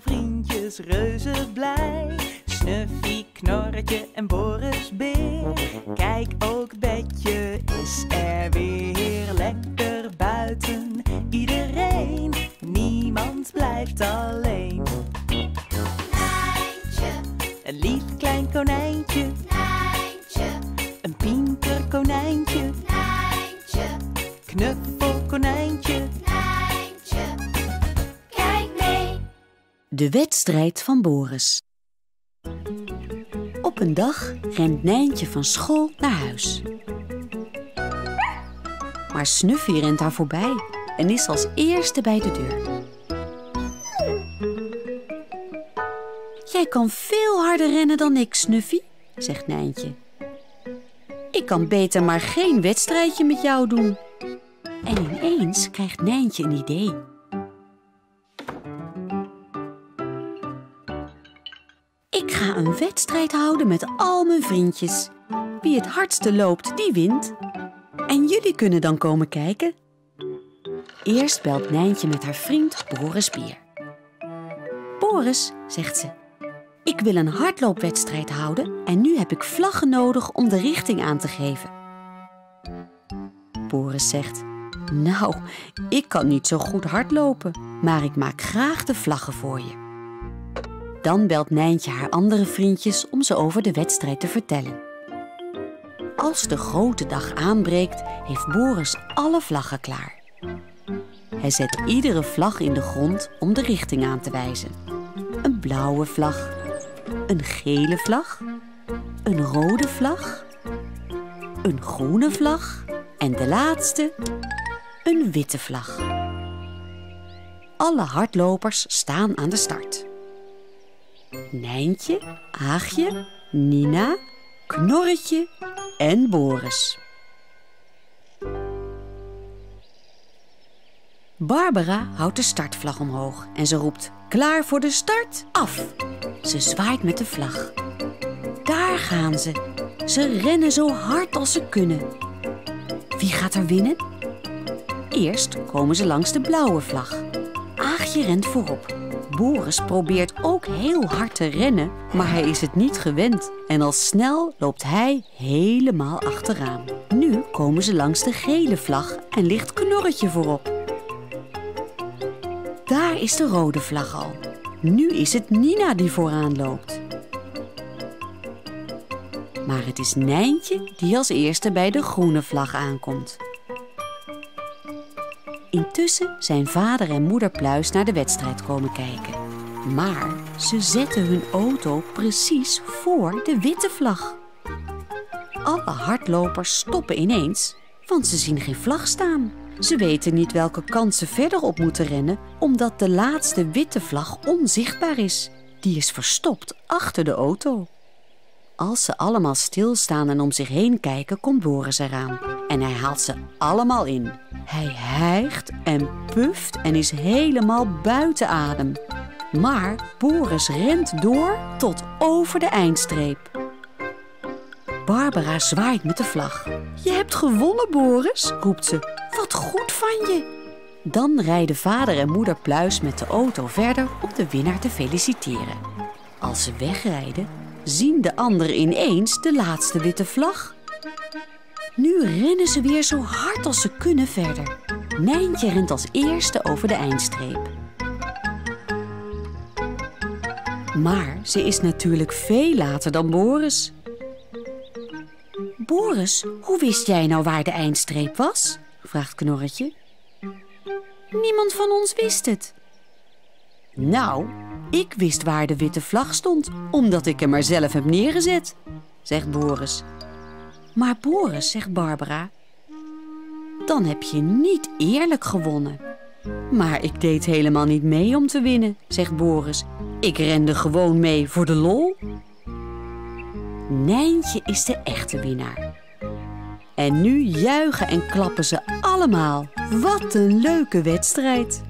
vriendjes reuze blij. Snuffy, Knorretje en Boris Beer. Kijk, ook Betje is er weer. Lekker buiten, iedereen. Niemand blijft alleen. Nijntje, Een lief klein konijntje, Nijntje, een pinker konijntje. Nijntje, Knuffel De wedstrijd van Boris. Op een dag rent Nijntje van school naar huis. Maar Snuffy rent haar voorbij en is als eerste bij de deur. Jij kan veel harder rennen dan ik, Snuffy, zegt Nijntje. Ik kan beter maar geen wedstrijdje met jou doen. En ineens krijgt Nijntje een idee. Ik ga een wedstrijd houden met al mijn vriendjes. Wie het hardste loopt, die wint. En jullie kunnen dan komen kijken. Eerst belt Nijntje met haar vriend Boris Bier. Boris, zegt ze, ik wil een hardloopwedstrijd houden en nu heb ik vlaggen nodig om de richting aan te geven. Boris zegt, nou, ik kan niet zo goed hardlopen, maar ik maak graag de vlaggen voor je. Dan belt Nijntje haar andere vriendjes om ze over de wedstrijd te vertellen. Als de grote dag aanbreekt, heeft Boris alle vlaggen klaar. Hij zet iedere vlag in de grond om de richting aan te wijzen. Een blauwe vlag, een gele vlag, een rode vlag, een groene vlag en de laatste, een witte vlag. Alle hardlopers staan aan de start. Nijntje, Aagje, Nina, Knorretje en Boris. Barbara houdt de startvlag omhoog en ze roept: Klaar voor de start? Af! Ze zwaait met de vlag. Daar gaan ze. Ze rennen zo hard als ze kunnen. Wie gaat er winnen? Eerst komen ze langs de blauwe vlag. Aagje rent voorop. Boris probeert ook heel hard te rennen, maar hij is het niet gewend. En al snel loopt hij helemaal achteraan. Nu komen ze langs de gele vlag en ligt Knorretje voorop. Daar is de rode vlag al. Nu is het Nina die vooraan loopt. Maar het is Nijntje die als eerste bij de groene vlag aankomt. Intussen zijn vader en moeder Pluis naar de wedstrijd komen kijken. Maar ze zetten hun auto precies voor de witte vlag. Alle hardlopers stoppen ineens, want ze zien geen vlag staan. Ze weten niet welke kant ze verder op moeten rennen, omdat de laatste witte vlag onzichtbaar is. Die is verstopt achter de auto. Als ze allemaal stilstaan en om zich heen kijken, komt Boris eraan. En hij haalt ze allemaal in. Hij hijgt en puft en is helemaal buiten adem. Maar Boris rent door tot over de eindstreep. Barbara zwaait met de vlag. Je hebt gewonnen, Boris, roept ze. Wat goed van je. Dan rijden vader en moeder Pluis met de auto verder om de winnaar te feliciteren. Als ze wegrijden, zien de anderen ineens de laatste witte vlag. Nu rennen ze weer zo hard als ze kunnen verder. Nijntje rent als eerste over de eindstreep. Maar ze is natuurlijk veel later dan Boris. Boris, hoe wist jij nou waar de eindstreep was? vraagt Knorretje. Niemand van ons wist het. Nou, ik wist waar de witte vlag stond, omdat ik hem maar zelf heb neergezet, zegt Boris. Maar Boris, zegt Barbara, dan heb je niet eerlijk gewonnen. Maar ik deed helemaal niet mee om te winnen, zegt Boris. Ik rende gewoon mee voor de lol. Nijntje is de echte winnaar. En nu juichen en klappen ze allemaal. Wat een leuke wedstrijd!